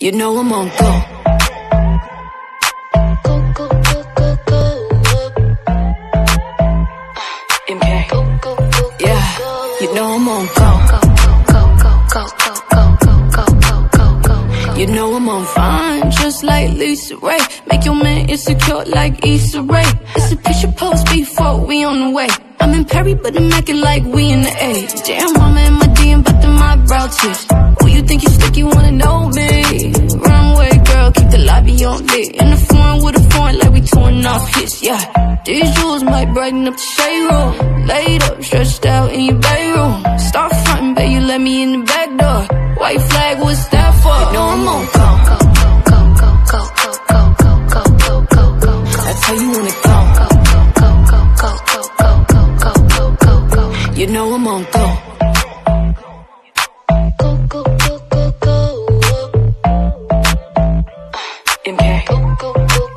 You know I'm on go. Go, go, go, go, go. Impact. Yeah, you know I'm on go. You know I'm on fine, just like LisaRaye. Make your man insecure like Issa Rae. It's a picture post before we on the way. I'm in Perry, but I'm acting like we in the A. Damn, on lit. In the foreign with a foreign, like we touring off hits, yeah. These jewels might brighten up the shade room. Laid up, stretched out in your bedroom. Start frontin', baby, you let me in the back door. White flag, what's that for? You know I'm on go. go, go, go, go, go, go, go, go, go, go. That's how you wanna go. go, go, go, go, go, go, go, go, go, go. You know I'm on go. Go, go, go.